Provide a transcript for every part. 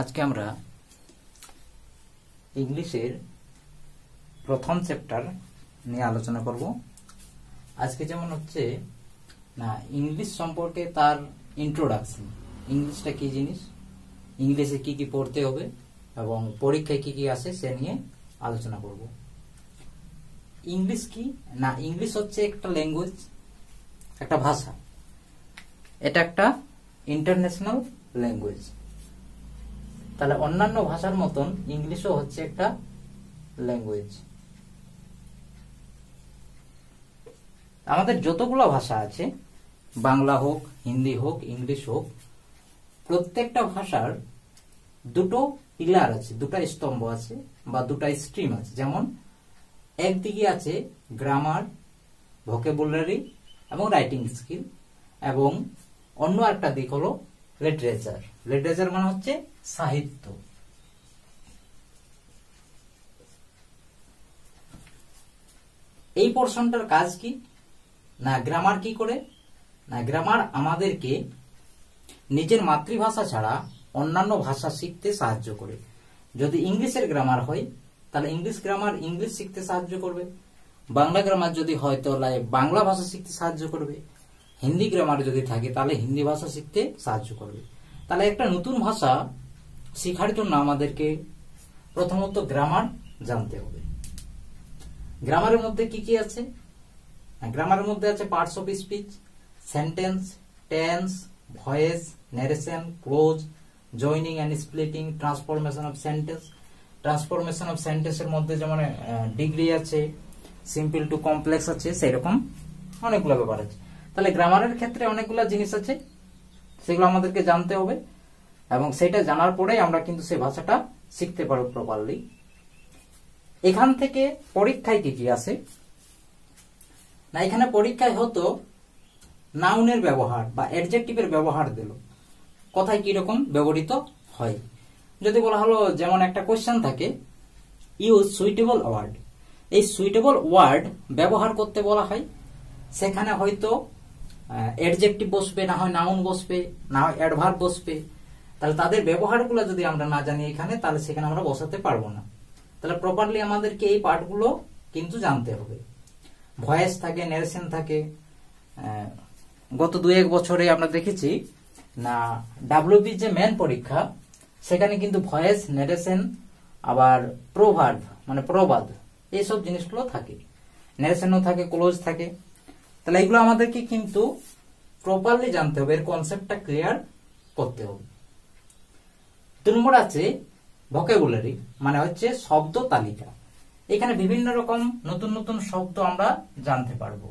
আজকে আমরা ইংলিশের প্রথম চ্যাপ্টার নিয়ে আলোচনা করব। আজকে যেমন হচ্ছে, না, ইংলিশ সম্পর্কে তার ইন্ট্রোডাকশন ইংলিশটা কি জিনিস? ইংলিশে কি কি পড়তে হবে এবং পরীক্ষায় কি কি আসে সে নিয়ে আলোচনা করব। ইংলিশ কি? না, ইংলিশ হচ্ছে একটা ল্যাঙ্গুয়েজ একটা ভাষা। এটা একটা ইন্টারন্যাশনাল ল্যাঙ্গুয়েজ তাহলে অন্যান্য ভাষার মতন ইংলিশও হচ্ছে একটা ল্যাঙ্গুয়েজ আমাদের যতগুলো ভাষা আছে, বাংলা হোক, হিন্দি হোক, ইংলিশ হোক, প্রত্যেকটা ভাষার দুটো পিলার আছে, দুটা স্তম্ভ আছে বা দুটা স্ট্রিম আছে। যেমন একদিকে আছে গ্রামার ভোকেবুলারি এবং রাইটিং স্কিল এবং অন্য একটা দিক হলো লিটারেচার লিটারেচার মানে হচ্ছে সাহিত্য। এই পোর্শনটার কাজ কি? না গ্রামার কি করে? না গ্রামার আমাদেরকে নিজের মাতৃভাষা ছাড়া অন্যান্য ভাষা শিখতে সাহায্য করে। যদি ইংলিশের গ্রামার হয়, তাহলে ইংলিশ গ্রামার ইংলিশ শিখতে সাহায্য করবে। বাংলা গ্রামার যদি হয়, তাহলে বাংলা ভাষা শিখতে সাহায্য করবে। হিন্দি গ্রামার যদি থাকে, তাহলে হিন্দি ভাষা শিখতে সাহায্য করবে। তাহলে একটা নতুন ভাষা শেখার জন্য আমাদেরকে প্রথমত গ্রামার জানতে হবে। গ্রামারের মধ্যে কি কি আছে? গ্রামারের মধ্যে আছে parts of speech sentence tense voice narration clause joining and splitting transformation of sentence transformation of সেন্টেন্সের মধ্যে যেমন ডিগ্রি আছে সিম্পল টু কমপ্লেক্স আছে, সেরকম অনেকগুলো ব্যাপার আছে। তাহলে গ্রামারের ক্ষেত্রে অনেকগুলো জিনিস আছে। সেগুলো আমাদেরকে জানতে হবে। এবং সেটা জানার পরেই আমরা কিন্তু সেই ভাষাটা শিখতে পারব প্রপারলি এখান থেকে পরীক্ষায় কি কি আছে? না, এখানে পরীক্ষায় হতো নাউনের ব্যবহার বা অ্যাডজেক্টিভের ব্যবহার দিল। কথায় কীরকম ব্যবহৃত হয়? যদি বলা হলো যেমন একটা কোয়েশ্চেন থাকে ইউজ সুইটেবল ওয়ার্ড এই সুইটেবল ওয়ার্ড ব্যবহার করতে বলা হয়। সেখানে হয়তো অ্যাডজেক্টিভ বসবে, না হয় নাউন বসবে, না হয় অ্যাডভার্ব বসবে। তাহলে তাদের ব্যবহারগুলো যদি আমরা না জানি এখানে, তাহলে সেখানে আমরা বসাতে পারব না। তাহলে প্রপারলি আমাদেরকে এই পার্টগুলো কিন্তু জানতে হবে। ভয়েস থাকে ন্যারেশন থাকে। গত দু এক বছরে আমরা দেখেছি, না ডাব্লিউবি যে মেন পরীক্ষা, সেখানে কিন্তু ভয়েস ন্যারেশন আবার প্রভার্ভ মানে প্রবাদ, এইসব জিনিসগুলো থাকে। ন্যারেশনও থাকে ক্লোজ থাকে। তাহলে এগুলো আমাদেরকে কিন্তু প্রপারলি জানতে হবে, এর কনসেপ্টটা ক্লিয়ার করতে হবে। দু নম্বর আছে ভকেবুলারি মানে হচ্ছে শব্দ তালিকা। এখানে বিভিন্ন রকম নতুন নতুন শব্দ আমরা জানতে পারব।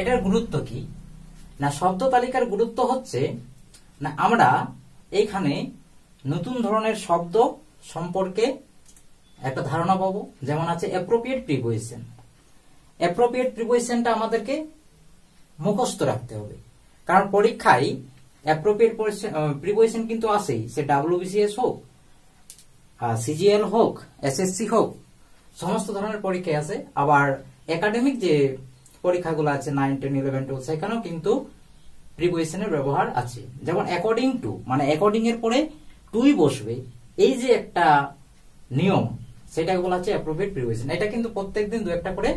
এটার গুরুত্ব কি? না, শব্দ তালিকার গুরুত্ব হচ্ছে, না, আমরা এইখানে নতুন ধরনের শব্দ সম্পর্কে একটা ধারণা পাবো, যেমন আছে অ্যাপ্রোপ্রিয়েট প্রিপোজিশন অ্যাপ্রোপ্রিয়েট প্রিপোজিশনটা আমাদেরকে মুখস্থ রাখতে হবে। কারণ পরীক্ষায় অ্যাপ্রোপ্রিয়েট প্রিপোজিশন কিন্তু আসেই সে ডাব্লিউবিসিএস হোক সিজিএল হোক এসএসসি হোক, সমস্ত ধরনের পরীক্ষায় আসে আবার একাডেমিক যে পরীক্ষাগুলো আছে নাইন টেন ইলেভেন টুয়েলভ সেখানেও কিন্তু প্রিপোজিশনের ব্যবহার আছে। যেমন অ্যাকর্ডিং টু মানে অ্যাকর্ডিং এর পরে টুই বসবে, এই যে একটা নিয়ম সেটাকে বলা হচ্ছে অ্যাপ্রোপ্রিয়েট প্রিপোজিশন এটা কিন্তু প্রত্যেকদিন দু একটা করে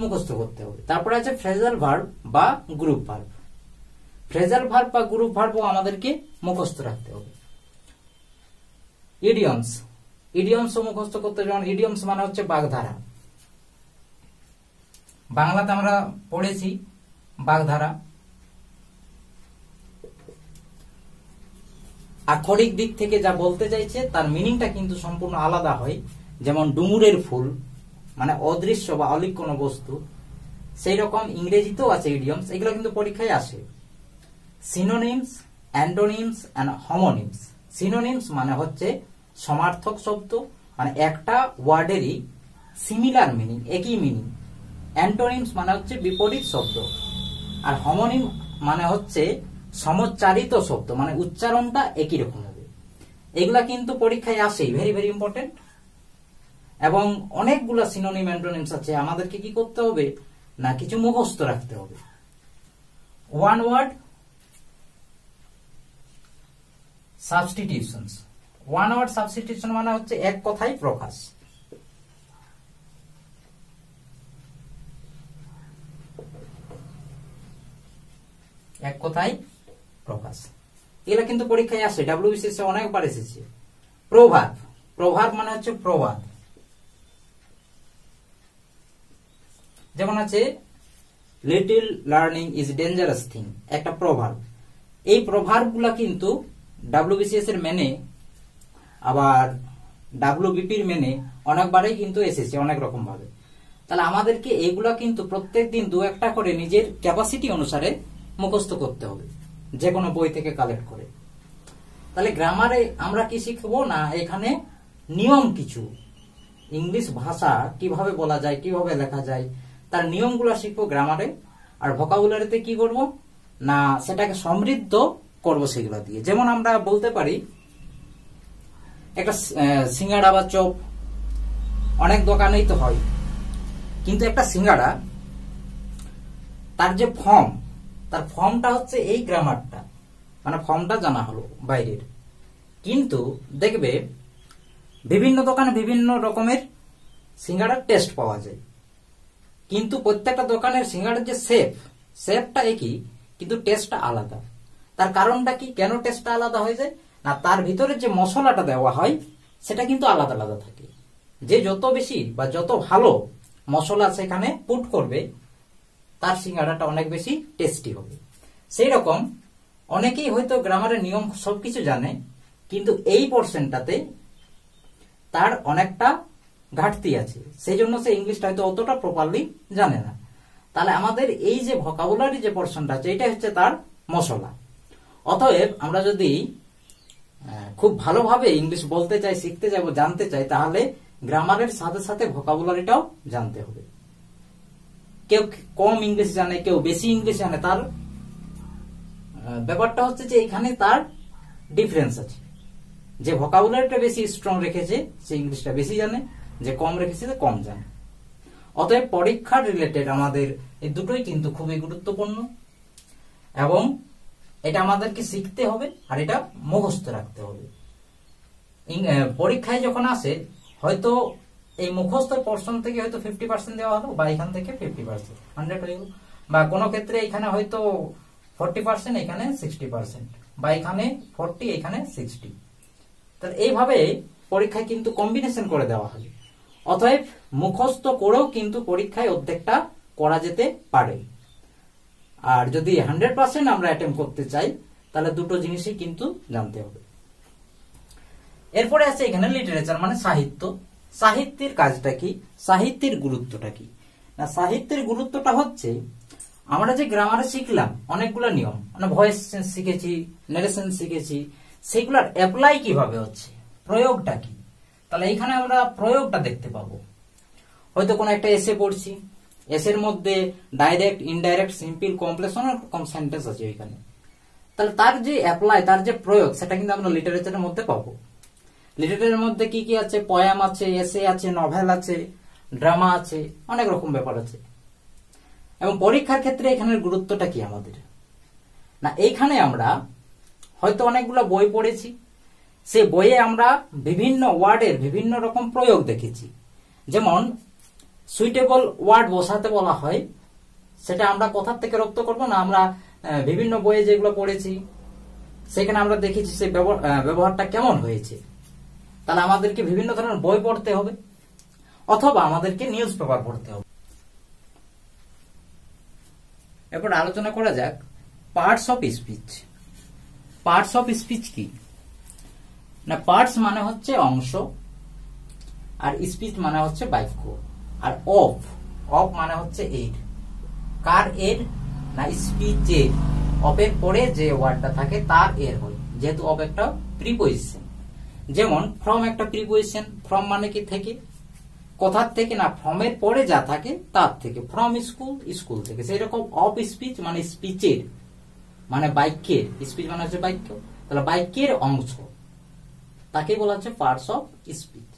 মুখস্থ করতে হবে। তারপরে আছে ফ্রেজাল ভার্ব বা গ্রুপ ভার্ব ফ্রেজাল ভার্ব বা গ্রুপ ভার্বও আমাদেরকে মুখস্থ রাখতে হবে। ইডিয়মস ইডিয়মস মুখস্থ করতে যেমন ইডিয়মস মানে হচ্ছে বাগধারা। বাংলাতে আমরা পড়েছি বাগধারা। আক্ষরিক দিক থেকে যা বলতে চাইছে, তার মিনিংটা কিন্তু সম্পূর্ণ আলাদা হয়। যেমন ডুমুরের ফুল মানে অদৃশ্য বা অলিক কোনো বস্তু সেই রকম ইংরেজিতেও আছে ইডিয়মস এগুলো কিন্তু পরীক্ষায় আসে। Synonyms antonyms and homonyms synonyms মানে হচ্ছে সমার্থক শব্দ মানে একটা ওয়ার্ডেরই সিমিলার মিনিং একই মিনিং অ্যান্টোনিমস মানে হচ্ছে বিপরীত শব্দ। আর হমোনিম মানে হচ্ছে সমচ্চারিত শব্দ মানে উচ্চারণটা একই রকম হবে। এগুলা কিন্তু পরীক্ষায় আসেই ভেরি ভেরি ইম্পর্টেন্ট এবং অনেকগুলা সিনোনিম অ্যান্টোনিমস আছে, আমাদেরকে কি করতে হবে? না, কিছু মুখস্থ রাখতে হবে। One word substitution one word substitution মানে হচ্ছে এক কথাই প্রকাশ। এক কথায় প্রকাশ। এগুলা কিন্তু পরীক্ষায় আসে ডাব্লিউবিসিএস অনেকবার এসেছে। প্রভাব প্রভাব মানে হচ্ছে প্রবাদ। যেমন আছে little learning is dangerous thing একটা প্রভাব। এই প্রভাবগুলা কিন্তু ডাব্লিউবিসিএস এর মেনে, আবার ডাব্লিউবিপির মেনে অনেকবারই কিন্তু এসেছে, অনেক রকম ভাবে তাহলে আমাদেরকে এইগুলা কিন্তু প্রত্যেক দিন দু একটা করে নিজের ক্যাপাসিটি অনুসারে মুখস্থ করতে হবে যে কোনো বই থেকে কালেক্ট করে। তাহলে গ্রামারে আমরা কি শিখব? না, এখানে নিয়ম কিছু। ইংলিশ ভাষা কীভাবে বলা যায়, কীভাবে লেখা যায় তার নিয়মগুলো শিখব গ্রামারে আর ভোকাবুলারিতে কি করব? না, সেটাকে সমৃদ্ধ করব সেগুলো দিয়ে। যেমন আমরা বলতে পারি, একটা সিঙ্গাড়া বা চপ অনেক দোকানেই তো হয়, কিন্তু একটা সিঙ্গাড়া, তার যে ফর্ম তার ফর্মটা হচ্ছে এই গ্রামারটা মানে ফর্মটা জানা হলো বাইরের। কিন্তু দেখবে, বিভিন্ন দোকানে বিভিন্ন রকমের সিঙ্গাড়ার টেস্ট পাওয়া যায়। কিন্তু প্রত্যেকটা দোকানের সিঙ্গাড়ার যে শেপ শেপটা একই, কিন্তু টেস্টটা আলাদা। তার কারণটা কি? কেন টেস্টটা আলাদা হয়ে যায়? না, তার ভিতরে যে মশলাটা দেওয়া হয়, সেটা কিন্তু আলাদা আলাদা থাকে। যে যত বেশি বা যত ভালো মশলা সেখানে পুট করবে, তার সিঙ্গাড়াটা অনেক বেশি টেস্টি হবে। সেই রকম অনেকেই হয়তো গ্রামারের নিয়ম সবকিছু জানে, কিন্তু এই পোর্শনটাতে তার অনেকটা ঘাটতি আছে। সেই জন্য সে ইংলিশটা হয়তো অতটা প্রপারলি জানে না। তাহলে আমাদের এই যে ভোকাবুলারি যে পোর্শনটা আছে এটা হচ্ছে তার মশলা। অতএব আমরা যদি খুব ভালোভাবে ইংলিশ বলতে চাই, শিখতে চাই জানতে চাই, তাহলে গ্রামারের সাথে সাথে ভোকাবুলারিটাও জানতে হবে। কেউ কম ইংলিশ জানে, কেউ বেশি ইংলিশ জানে, তার ব্যাপারটা হচ্ছে যে এখানে তার ডিফারেন্স আছে। যে ভোকাবুলারিটা বেশি স্ট্রং রেখেছে, সে ইংলিশটা বেশি জানে যে কম রেখেছে সে কম জানে অতএব পরীক্ষার রিলেটেড আমাদের এই দুটোই কিন্তু খুবই গুরুত্বপূর্ণ এবং এটা আমাদেরকে শিখতে হবে আর এটা মুখস্থ রাখতে হবে। পরীক্ষায় যখন আসে, হয়তো এই মুখস্থ পোর্শন থেকে হয়তো ফিফটি পার্সেন্ট দেওয়া হলো বা এখান থেকে ফিফটি পার্সেন্ট হান্ড্রেড হয়ে গেল। বা কোনো ক্ষেত্রে এখানে হয়তো ফোরটি পার্সেন্ট এখানে সিক্সটি পার্সেন্ট বা এখানে ফোরটি এখানে সিক্সটি তাহলে এইভাবে পরীক্ষায় কিন্তু কম্বিনেশন করে দেওয়া হয়। অতএব মুখস্থ করেও কিন্তু পরীক্ষায় অর্ধেকটা করা যেতে পারে। আর যদি হান্ড্রেড পার্সেন্ট আমরা অ্যাটেম্প করতে চাই, তাহলে দুটো জিনিসই কিন্তু জানতে হবে। এরপরে আছে এখানে লিটারেচার মানে সাহিত্য। সাহিত্যের কাজটা কি? সাহিত্যের গুরুত্বটা কি? না, সাহিত্যের গুরুত্বটা হচ্ছে, আমরা যে গ্রামারে শিখলাম, অনেকগুলো নিয়ম মানে ভয়েস শিখেছি নেরেশন শিখেছি, সেগুলোর অ্যাপ্লাই কীভাবে হচ্ছে? প্রয়োগটা কি? তাহলে এখানে আমরা প্রয়োগটা দেখতে পাবো। হয়তো কোনো একটা এসে পড়ছি। এসের মধ্যে ডাইরেক্ট ইনডাইরেক্ট সিম্পল কমপ্লেক্স রকম সেন্টেন্স আছে ওইখানে। তাহলে তার যে অ্যাপ্লাই তার যে প্রয়োগ, সেটা কিন্তু আমরা লিটারেচারের মধ্যে পাবো। লিটারেচারের মধ্যে কি কি আছে? পয়াম আছে এসে আছে নভেল আছে ড্রামা আছে, অনেক রকম ব্যাপার আছে। এবং পরীক্ষার ক্ষেত্রে এখানের গুরুত্বটা কি আমাদের? না, এইখানে আমরা হয়তো অনেকগুলো বই পড়েছি সে বইয়ে আমরা বিভিন্ন ওয়ার্ডের বিভিন্ন রকম প্রয়োগ দেখেছি। যেমন সুইটেবল ওয়ার্ড বসাতে বলা হয়, সেটা আমরা কোথার থেকে রপ্ত করব না, আমরা বিভিন্ন বইয়ে যেগুলো পড়েছি, সেখানে আমরা দেখেছি ব্যবহার- ব্যবহারটা কেমন হয়েছে। তাহলে আমাদেরকে বিভিন্ন ধরনের বই পড়তে হবে, অথবা আমাদেরকে নিউজ পেপার পড়তে হবে। এরপর আলোচনা করা যাক parts of speech parts of speech কি? না পার্টস মানে হচ্ছে অংশ, আর স্পিচ মানে হচ্ছে বাক্য, আর অফ অফ মানে হচ্ছে এর কার এর না স্পিচ এর অফের পরে যে ওয়ার্ডটা থাকে তার এর হয়, যেহেতু অফ একটা প্রিপোজিশন যেমন ফ্রম একটা প্রিপোজিশন ফ্রম মানে কি থেকে, কোথার থেকে না ফ্রমের পরে যা থাকে তার থেকে ফ্রম স্কুল স্কুল থেকে সেই রকম অফ স্পিচ মানে স্পিচের মানে বাক্যের স্পিচ মানে হচ্ছে বাক্য, তাহলে বাক্যের অংশ তাকে বলা হচ্ছে পার্টস অফ স্পিচ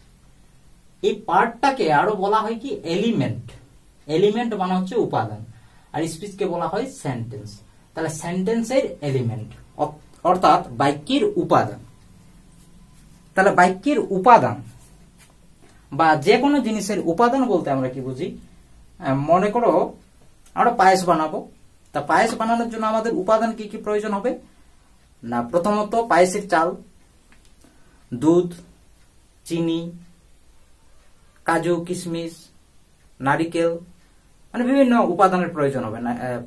এই পার্টটাকে আরও বলা হয় কি? এলিমেন্ট এলিমেন্ট মানে হচ্ছে উপাদান। আর স্পিচকে বলা হয় সেন্টেন্স তাহলে সেন্টেন্সের এলিমেন্ট অর্থাৎ বাক্যের উপাদান। তাহলে বাক্যের উপাদান বা যে কোনো জিনিসের উপাদান বলতে আমরা কি বুঝি? মনে করো, আমরা পায়েস বানাবো। তা পায়েস বানানোর জন্য আমাদের উপাদান কি কি প্রয়োজন হবে? না, প্রথমত পায়েসের চাল। দুধ, চিনি, কাজু, কিশমিশ, নারিকেল মানে বিভিন্ন উপাদানের প্রয়োজন হবে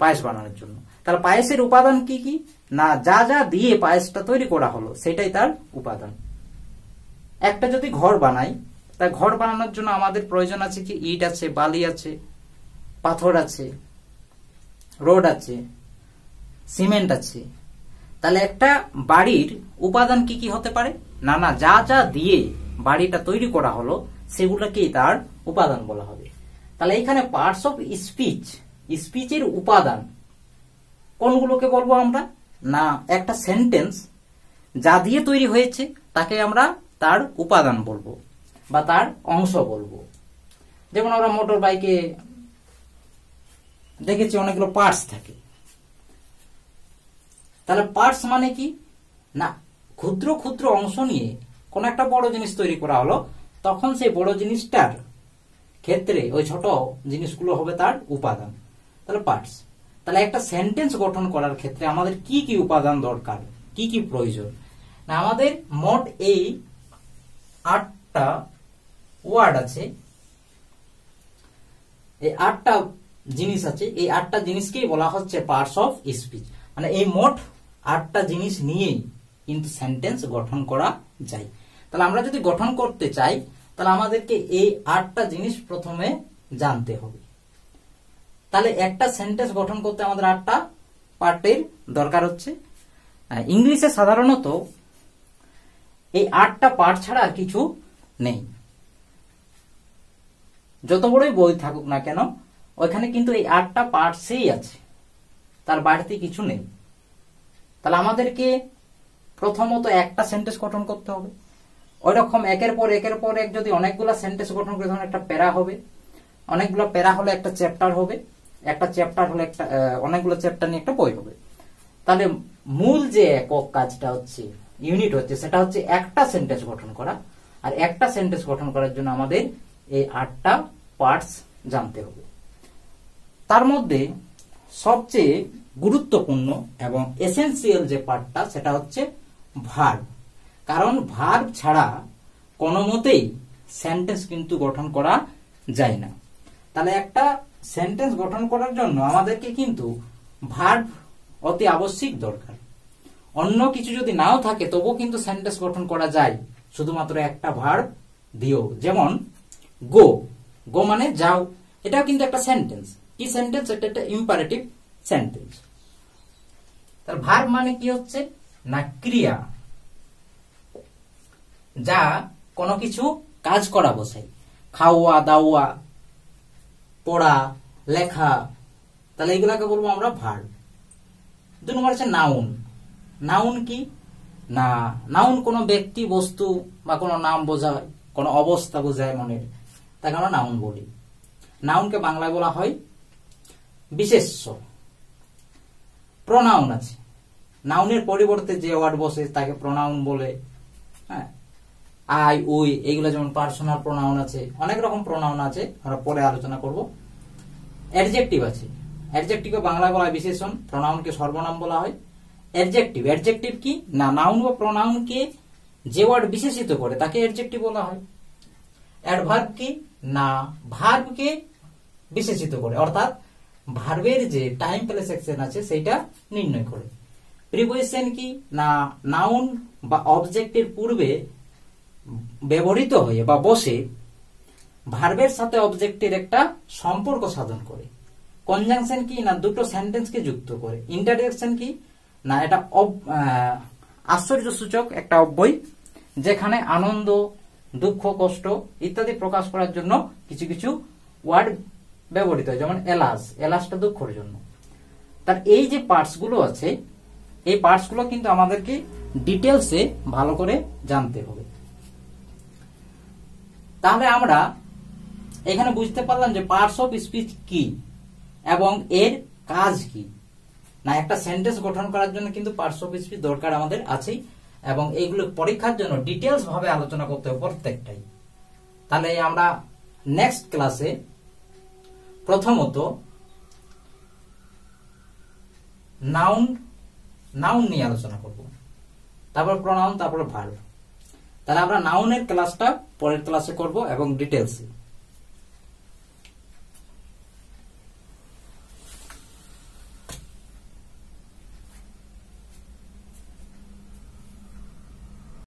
পায়েস বানানোর জন্য। তাহলে পায়েসের উপাদান কি কি? না, যা যা দিয়ে পায়েসটা তৈরি করা হলো, সেটাই তার উপাদান। একটা যদি ঘর বানাই, তা ঘর বানানোর জন্য আমাদের প্রয়োজন আছে কি? ইট আছে, বালি আছে, পাথর আছে, রোড আছে, সিমেন্ট আছে। তাহলে একটা বাড়ির উপাদান কি কি হতে পারে? না না যা যা দিয়ে বাড়িটা তৈরি করা হলো, সেগুলোকেই তার উপাদান বলা হবে। তাহলে এখানে পার্টস অফ স্পিচ স্পিচের উপাদান, কোনগুলোকে বলব আমরা? না, একটা সেন্টেন্স যা দিয়ে তৈরি হয়েছে, তাকে আমরা তার উপাদান বলব, বা তার অংশ বলব। যেমন আমরা মোটর বাইকে দেখেছি অনেকগুলো পার্টস থাকে। তাহলে পার্টস মানে কি? না ক্ষুদ্র ক্ষুদ্র অংশ নিয়ে কোন একটা বড় জিনিস তৈরি করা হলো, তখন সেই বড় জিনিসটার ক্ষেত্রে ওই ছোট জিনিসগুলো হবে তার উপাদান, তাহলে পার্টস তাহলে একটা সেন্টেন্স গঠন করার ক্ষেত্রে আমাদের কি কি উপাদান দরকার, কি কি প্রয়োজন? না, আমাদের মোট এই আটটা ওয়ার্ড আছে, এই আটটা জিনিস আছে, এই আটটা জিনিসকেই বলা হচ্ছে পার্টস অফ স্পিচ মানে এই মোট আটটা জিনিস নিয়েই কিন্তু সেন্টেন্স গঠন করা যায়। তাহলে আমরা যদি গঠন করতে চাই, তাহলে আমাদেরকে এই আটটা জিনিস প্রথমে জানতে হবে। তাহলে একটা সেন্টেন্স গঠন করতে আমাদের আটটা পার্টের দরকার হচ্ছে। ইংলিশে সাধারণত এই আটটা পার্ট ছাড়া আর কিছু নেই। যত বড়ই বই থাকুক না কেন, ওইখানে কিন্তু এই আটটা পার্টসেই আছে। তার বাড়তি কিছু নেই। তাহলে আমাদেরকে প্রথমত একটা সেন্টেন্স গঠন করতে হবে। ওই রকম একের পর একের পর এক যদি অনেকগুলো সেন্টেন্স গঠন করে তখন একটা প্যারা হবে। অনেকগুলো প্যারা হলে একটা চ্যাপ্টার হবে। একটা চ্যাপ্টার হলে একটা অনেকগুলো চ্যাপ্টার নিয়ে একটা বই হবে। তাহলে মূল যে একক কাজটা হচ্ছে ইউনিট হচ্ছে, সেটা হচ্ছে একটা সেন্টেন্স গঠন করা। আর একটা সেন্টেন্স গঠন করার জন্য আমাদের এই আটটা পার্টস জানতে হবে। তার মধ্যে সবচেয়ে গুরুত্বপূর্ণ এবং এসেন্সিয়াল যে পার্টটা সেটা হচ্ছে ভার্ব কারণ ভার্ব ছাড়া কোনো মতেই সেন্টেন্স কিন্তু গঠন করা যায় না। তাহলে একটা সেন্টেন্স গঠন করার জন্য আমাদেরকে কিন্তু ভার্ব অতি আবশ্যিক দরকার। অন্য কিছু যদি নাও থাকে, তবুও কিন্তু সেন্টেন্স গঠন করা যায়। শুধুমাত্র একটা ভার্ব দিও যেমন গো গো মানে যাও। এটাও কিন্তু একটা সেন্টেন্স কি সেন্টেন্স এটা একটা ইম্পারেটিভ সেন্টেন্স তার ভার্ব মানে কি হচ্ছে? না ক্রিয়া, যা কোনো কিছু কাজ করা বোঝায়। খাওয়া, দাওয়া, পড়া, লেখা, তাহলে এগুলাকে বলব আমরা ভার্ব। দুই নম্বর হচ্ছে নাউন। নাউন কি? না, নাউন কোনো ব্যক্তি, বস্তু বা কোনো নাম বোঝায়, কোনো অবস্থা বোঝায় মনের। তাকে আমরা নাউন বলি। নাউনকে বাংলায় বলা হয় বিশেষ্য। প্রনাউন আছে। নাউনের পরিবর্তে যে ওয়ার্ড বসে তাকে প্রনাউন বলে হ্যাঁ? আই উই এইগুলো যেমন পার্সোনাল প্রোনাউন আছে, অনেক রকম প্রোনাউন আছে, আমরা পরে আলোচনা করব। অ্যাডজেক্টিভ আছে। অ্যাডজেক্টিভকে বাংলায় বলা হয় বিশেষণ প্রোনাউনকে সর্বনাম বলা হয়। অ্যাডজেক্টিভ অ্যাডজেক্টিভ কি? না নাউন বা প্রোনাউনকে যে ওয়ার্ড বিশেষিত করে, তাকে অ্যাডজেক্টিভ বলা হয়। অ্যাডভার্ব কি? না ভার্বকে বিশেষিত করে। অর্থাৎ ভার্বের যে টাইম প্লেস অ্যাকশন আছে সেটা নির্ণয় করে। প্রিপোজিশন কি? না নাউন বা অবজেক্টের পূর্বে ব্যবহৃত হয়ে বা বসে ভার্বের সাথে অবজেক্টের একটা সম্পর্ক সাধন করে। কনজাংশন কি? না, দুটো সেন্টেন্সকে যুক্ত করে। ইন্টারজেকশন কি? না, এটা আশ্চর্যসূচক একটা অব্যয়, যেখানে আনন্দ, দুঃখ, কষ্ট ইত্যাদি প্রকাশ করার জন্য কিছু কিছু ওয়ার্ড ব্যবহৃত হয়, যেমন এলাস এলাসটা দুঃখের জন্য। তার এই যে পার্টসগুলো আছে এই পার্টসগুলো কিন্তু আমাদেরকে ডিটেলসে ভালো করে জানতে হবে। তাহলে আমরা এখানে বুঝতে পারলাম যে পার্টস অফ স্পিচ কি এবং এর কাজ কি। না, একটা সেন্টেন্স গঠন করার জন্য কিন্তু পার্টস অফ স্পিচ দরকার আমাদের আছেই এবং এইগুলো পরীক্ষার জন্য ডিটেলস ভাবে আলোচনা করতে হবে প্রত্যেকটাই। তাহলে আমরা নেক্সট ক্লাসে প্রথমত নাউন নাউন নিয়ে আলোচনা করব। তারপর প্রনাউন তারপর ভার্ব তাহলে আমরা নাউনের ক্লাসটা পরের ক্লাসে করব এবং ডিটেলসে